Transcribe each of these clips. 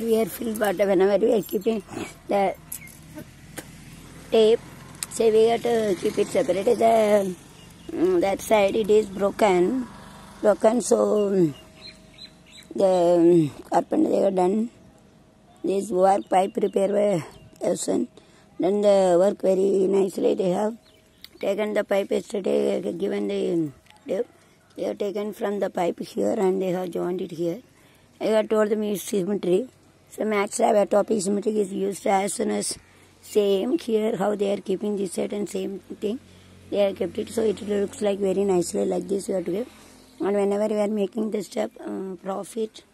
we are filled water whenever we are keeping the tape so we have to keep it separated the that side it is broken. Broken so the carpenter they have done. This work pipe repair by person. Done the work very nicely they have taken the pipe yesterday given the dip. they have taken from the pipe here and they have joined it here. I have told them use symmetry so max lab topic symmetry is used as soon as same here how they are keeping this set and same thing. They are kept it so it looks like very nicely like this you have to give. And whenever we are making the step uh, profit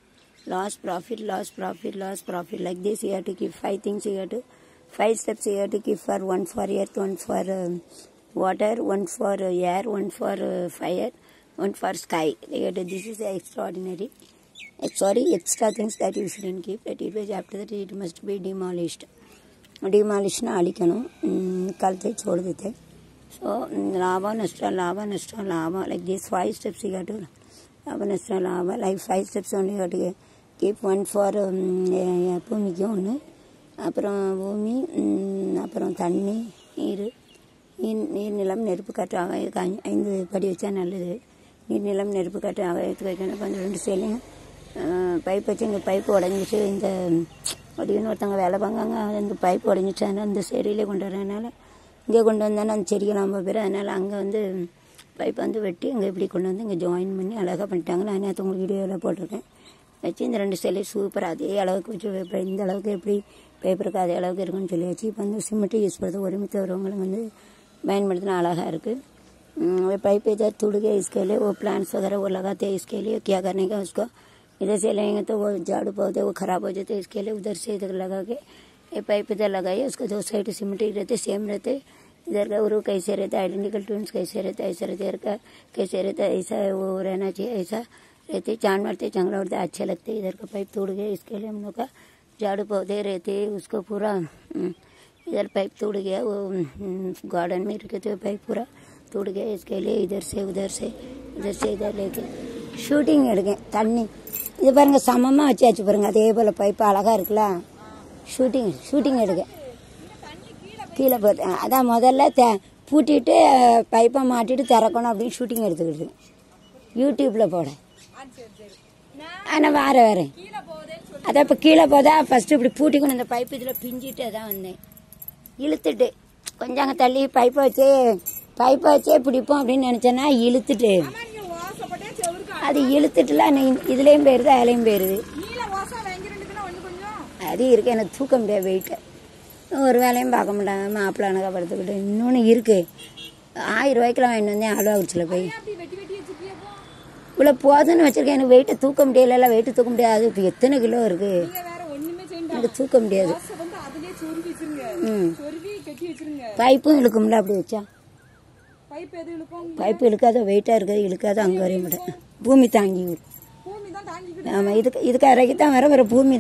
loss profit loss profit loss profit like this you have to keep five things you have to five steps you have to keep for one for earth one for um, water one for uh, air one for uh, fire one for sky. You have to, this is extraordinary sorry extra things that you shouldn't keep that it was after that it must be demolished டிமாலிஷ்னா அழிக்கணும் கழுத்தை சோடுதித்தை so லாபம் நஷ்டம் லாபம் நஷ்டம் லாபம் like this five steps you do லாபம் நஷ்டம் லாபம் like five steps only to keep one for பூமிக்கும் ஒன்று அப்புறம் பூமி அப்புறம் தண்ணி நீர் நீர் நீர் நிலம் நெருப்பு காற்று ஆகாயத்துக்கு ஐந்து படி வச்சா நல்லது நீர் நிலம் நெருப்பு காற்று ஆகாயத்துக்கு வைக்கணும் கொஞ்சம் ரெண்டு சைட்லையும் பைப் வச்சு இங்கே பைப் உடஞ்சிட்டு இந்த அப்படின்னு ஒருத்தவங்க வேலை பார்க்காங்க அந்த பைப் உடஞ்சிட்டு அதனால அந்த செடியிலே கொண்டு வரதுனால இங்கே கொண்டு வந்தானே அந்த செடிகள் ரொம்ப பேர் அதனால் அங்கே வந்து பைப் வந்து வெட்டி இங்கே இப்படி கொண்டு வந்து இங்கே ஜாயின் பண்ணி அழகாக பண்ணிட்டாங்க நான் நேற்று உங்களுக்கு வீடியோவில் போட்டிருக்கேன் வச்சு இந்த ரெண்டு சிலை சூப்பராக அதே அளவுக்கு வச்சு இப்போ இந்த அளவுக்கு எப்படி பேப்பருக்கு அதே அளவுக்கு இருக்குன்னு சொல்லி வச்சு இப்போ வந்து சிமெண்ட்டு யூஸ் பண்ணுறது ஒருமித்த வரவங்களும் வந்து பயன்படுத்தினா அழகாக இருக்குது वे पाइप इधर टूट गया इसके लिए वो प्लांट्स वगैरह वो लगाते हैं इसके लिए क्या करने का उसको इधर से लेंगे तो वो झाड़ू पौधे वो खराब हो जाते हैं इसके लिए उधर से इधर लगा के ये पाइप इधर लगाइए उसको दो साइड सिमेंटिक रहते सेम रहते इधर का उरू कैसे रहता है आइडेंटिकल ट्विंस कैसे रहता है ऐसा रहता है इधर का कैसे रहता है ऐसा है वो रहना चाहिए ऐसा रहते चांद मारते चंगला उड़ते अच्छे लगते इधर का पाइप टूट गया इसके लिए हम लोग का झाड़ू पौधे रहते उसको पूरा हम्म, इधर पाइप टूट गया वो गार्डन में रखे थे पाइप पूरा टूट गया इसके लिए इधर से उधर से इधर से इधर लेके ஷூட்டிங் எடுக்கேன் தண்ணி இது பாருங்க சமமாக வச்சாச்சு பாருங்க. அதே போல் பைப்பு அழகாக இருக்குல்ல? ஷூட்டிங் ஷூட்டிங் எடுக்க. கீழே போட்டு அதான் முதல்ல த பூட்டிட்டு பைப்பை மாட்டிட்டு திறக்கணும் அப்படின்னு ஷூட்டிங் எடுத்துக்கிட்டு யூடியூப்பில் போட. ஆனால் வேற வேற அதான் இப்போ கீழே போதா ஃபஸ்ட்டு இப்படி பூட்டிக்கணும். இந்த பைப்பு இதில் பிஞ்சிட்டு தான் வந்தேன். இழுத்துட்டு கொஞ்சம் தள்ளி பைப்பை வச்சு பைப்பை வச்சே பிடிப்போம் அப்படின்னு நினச்சேன்னா இழுத்துட்டு. அது இழுத்துட்டுலாம் இதுலேயும் போயிருது அதுலேயும் போயிருது. அது இருக்கு எனக்கு தூக்க முடியாது வெயிட்டு. ஒரு வேலையும் பார்க்க மாட்டாங்க மாப்பிள்ளை அணக்கா படுத்துக்கிட்டு இன்னொன்று இருக்கு. ஆயிரம் ரூபாய்க்குலாம் வாங்கிட்டு வந்தேன் அலுவா குச்சியில் போய். இவ்வளோ போதுன்னு வச்சிருக்கேன் எனக்கு வெயிட்டை தூக்க முடியல வெயிட்டு தூக்க முடியாது. இப்போ எத்தனை கிலோ இருக்கு? நீங்க வேற ஒண்ணுமே செய்யணும் எனக்கு தூக்க முடியாது. ம். பைப்பும் இழுக்கும்ல அப்படி வச்சா. பைப் இழுக்காத வெயிட்டாக இருக்காது இழுக்காத அங்கே வரைய மாட்டேன். பூமி தாங்கி ஆமாம் இதுக்கு இதுக்கு அரைக்கு தான் வர வர பூமி